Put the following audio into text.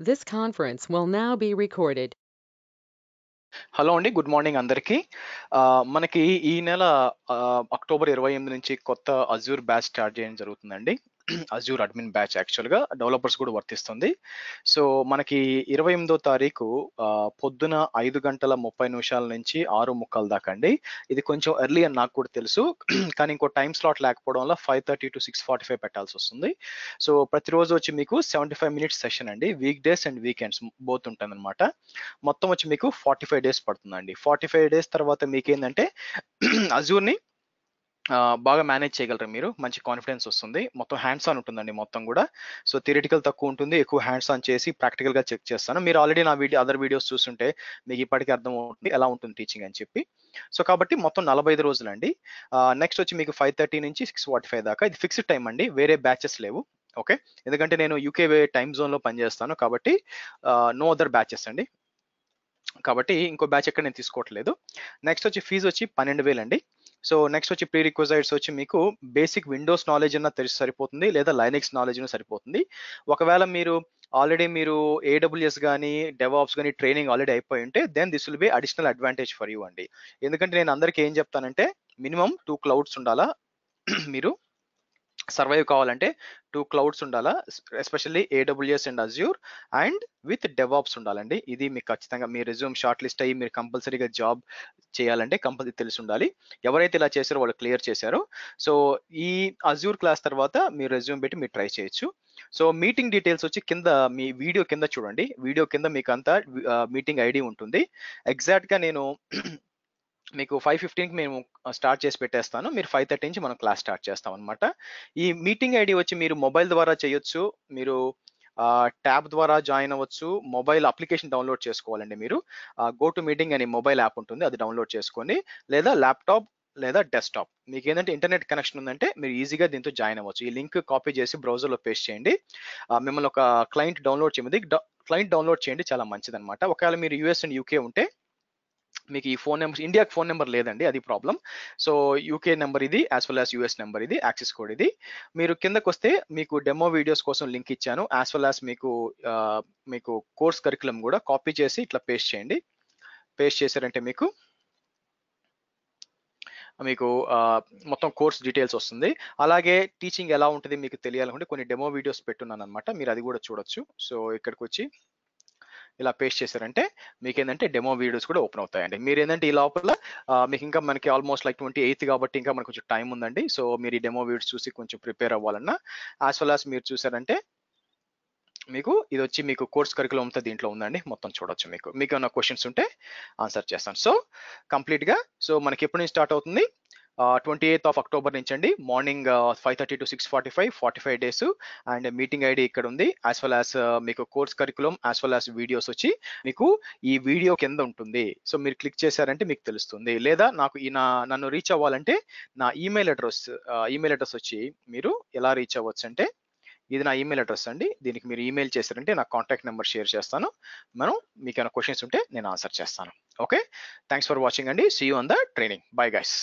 This conference will now be recorded. Hello అండి good morning అందరికీ ఆ, మనకి ఈ నెల ఆ, అక్టోబర్ ఇరవై ఎనిమిది నుంచి కొత్త అజూర్ బ్యాచ్ స్టార్ట్ చేయడం జరుగుతుందండి అజూర్ అడ్మిన్ బ్యాచ్ యాక్చువల్గా డెవలపర్స్ కూడా వర్తిస్తుంది. సో మనకి ఇరవై ఎనిమిదో తారీఖు పొద్దున ఐదు గంటల ముప్పై నిమిషాల నుంచి ఆరు ముక్కల దాకా అండి. ఇది కొంచెం ఎర్లీ అని నాకు కూడా తెలుసు. కానీ ఇంకో టైం స్లాట్ లేకపోవడం వల్ల five thirty to six forty five పెట్టాల్సి వస్తుంది. సో ప్రతిరోజు వచ్చి మీకు సెవెంటీ ఫైవ్ మినిట్స్ సెషన్ అండి. Weekdays and weekends both ఉంటుంది అనమాట మొత్తం వచ్చి మీకు ఫార్టీ ఫైవ్ డేస్ పడుతుందండి. ఫార్టీ ఫైవ్ డేస్ తర్వాత మీకు ఏంటంటే అజూర్ని బాగా మేనేజ్ చేయగలరు మీరు? మంచి కాన్ఫిడెన్స్ వస్తుంది. మొత్తం హ్యాండ్స్ ఆన్ ఉంటుందండి మొత్తం కూడా. సో థియరిటికల్ తక్కువ ఉంటుంది. ఎక్కువ హ్యాండ్స్ ఆన్ చేసి ప్రాక్టికల్గా చెక్ చేస్తాను. మీరు ఆల్రెడీ నా వీడియో అదర్ వీడియోస్ చూస్తుంటే మీకు ఇప్పటికీ అర్థం అవుతుంది ఎలా ఉంటుంది టీచింగ్ అని చెప్పి. సో కాబట్టి మొత్తం నలభై ఐదు రోజులండి. నెక్స్ట్ వచ్చి మీకు ఫైవ్ థర్టీ నుంచి సిక్స్ ఫార్టీ ఫైవ్ దాకా. ఇది ఫిక్స్డ్ టైం అండి. వేరే బ్యాచెస్ లేవు. ఓకే ఎందుకంటే నేను యూకే టైం జోన్లో పనిచేస్తాను కాబట్టి నో అదర్ బ్యాచెస్ అండి. కాబట్టి ఇంకో బ్యాచ్ ఎక్కడ నేను తీసుకోవట్లేదు. నెక్స్ట్ వచ్చి ఫీజు వచ్చి పన్నెండు వేలు అండి సో నెక్స్ట్ వచ్చి ప్రీ రిక్వజైట్స్ వచ్చి మీకు బేసిక్ విండోస్ నాలెడ్జ్ అన్న తెలిసి సరిపోతుంది లేదా లైనెక్స్ నాలెడ్జ్ సరిపోతుంది. ఒకవేళ మీరు ఆల్రెడీ మీరు ఏడబ్ల్యూఎస్ కానీ డెవాప్స్ కానీ ట్రైనింగ్ ఆల్రెడీ అయిపోయి ఉంటే then this will be additional advantage for you అండి. ఎందుకంటే నేను అందరికీ ఏం చెప్తానంటే మినిమం టూ క్లౌడ్స్ ఉండాలా? మీరు సర్వైవ్ కావాలంటే టూ క్లౌడ్స్ ఉండాలా? Especially AWS and Azure and with DevOps ఉండాలండి. ఇది మీకు ఖచ్చితంగా మీ రెజ్యూమ్ షార్ట్ లిస్ట్ అయ్యి మీరు కంపల్సరీగా జాబ్ చేయాలంటే కంపల్సరీ తెలిసి ఉండాలి. ఎవరైతే ఇలా చేశారో వాళ్ళు క్లియర్ చేశారో. సో ఈ అజ్యూర్ క్లాస్ తర్వాత మీ రెజ్యూమ్ పెట్టి మీరు ట్రై చేయొచ్చు. సో మీటింగ్ డీటెయిల్స్ వచ్చి కింద మీ వీడియో కింద చూడండి. వీడియో కింద మీకు అంతా మీటింగ్ ఐడి ఉంటుంది. ఎగ్జాక్ట్గా నేను మీకు ఫైవ్ ఫిఫ్టీన్కి మేము స్టార్ట్ చేసి పెట్టేస్తాను. మీరు ఫైవ్ థర్టీ నుంచి మనం క్లాస్ స్టార్ట్ చేస్తాం అనమాట ఈ మీటింగ్ ఐడి వచ్చి మీరు మొబైల్ ద్వారా చేయొచ్చు. మీరు ట్యాబ్ ద్వారా జాయిన్ అవ్వచ్చు. మొబైల్ అప్లికేషన్ డౌన్లోడ్ చేసుకోవాలండి మీరు. గో టు మీటింగ్ అనే మొబైల్ యాప్ ఉంటుంది. అది డౌన్లోడ్ చేసుకొని లేదా ల్యాప్టాప్ లేదా డెస్క్టాప్ మీకు ఏంటంటే ఇంటర్నెట్ కనెక్షన్ ఉందంటే మీరు ఈజీగా దీంతో జాయిన్ అవ్వచ్చు. ఈ లింక్ కాపీ చేసి బ్రౌజర్లో పేస్ట్ చేయండి. మిమ్మల్ని ఒక క్లయింట్ డౌన్లోడ్ చేయమంది క్లయింట్ డౌన్లోడ్ చేయండి చాలా మంచిది అనమాట ఒకవేళ మీరు యూఎస్ అండ్ యూకే ఉంటే మీకు ఈ ఫోన్ నెంబర్ ఇండియాకి ఫోన్ నెంబర్ లేదండి అది ప్రాబ్లం. సో యూకే నెంబర్ ఇది as well as US number ఇది యాక్సెస్ కోడ్ ఇది. మీరు కిందకు వస్తే మీకు డెమో వీడియోస్ కోసం లింక్ ఇచ్చాను. యాజ్ వెల్ యాజ్ మీకు మీకు కోర్స్ కరికులం కూడా కాపీ చేసి ఇట్లా పేస్ట్ చేయండి. పేస్ట్ చేశారంటే మీకు మీకు మొత్తం కోర్స్ డీటెయిల్స్ వస్తుంది. అలాగే టీచింగ్ ఎలా ఉంటుంది మీకు తెలియాలనుకుంటే కొన్ని డెమో వీడియోస్ పెట్టున్నాను అనమాట మీరు అది కూడా చూడొచ్చు. సో ఇక్కడికి వచ్చి ఇలా పేస్ట్ చేశారంటే మీకు ఏంటంటే డెమో వీడియోస్ కూడా ఓపెన్ అవుతాయండి. మీరు ఏంటంటే ఈ లోపల మీకు ఇంకా మనకి ఆల్మోస్ట్ లైక్ ట్వంటీ ఎయిత్ కాబట్టి ఇంకా మనకు కొంచెం టైం ఉందండి. సో మీరు ఈ డెమో వీడియోస్ చూసి కొంచెం ప్రిపేర్ అవ్వాలన్నా యాజ్ వెల్ యాజ్ మీరు చూసారంటే మీకు ఇది వచ్చి మీకు కోర్స్ కరికులం అంతా దీంట్లో ఉందండి. మొత్తం చూడొచ్చు మీకు. మీకు ఏమైనా క్వశ్చన్స్ ఉంటే ఆన్సర్ చేస్తాను. సో కంప్లీట్గా సో మనకి ఎప్పటి నుంచి స్టార్ట్ అవుతుంది? ట్వంటీ ఎయిత్ ఆఫ్ అక్టోబర్ నుంచి అండి morning five thirty to six forty five forty five days and meeting ID ఇక్కడ ఉంది. యాజ్ వెల్ యాజ్ మీకు course curriculum as well as videos వచ్చి మీకు ఈ వీడియో కింద ఉంటుంది. సో మీరు క్లిక్ చేశారంటే మీకు తెలుస్తుంది. లేదా నాకు ఈ నా నన్ను రీచ్ అవ్వాలంటే నా ఈమెయిల్ అడ్రస్ ఈమెయిల్ అడ్రస్ వచ్చి మీరు ఎలా రీచ్ అవ్వచ్చు అంటే ఇది నా ఈమెయిల్ అడ్రస్ అండి. దీనికి మీరు ఈమెయిల్ చేశారంటే నా కాంటాక్ట్ నెంబర్ షేర్ చేస్తాను. మనం మీకు ఏమైనా క్వశ్చన్స్ ఉంటే నేను ఆన్సర్ చేస్తాను. ఓకే థ్యాంక్స్ ఫర్ వాచింగ్ అండి. See you on the training bye guys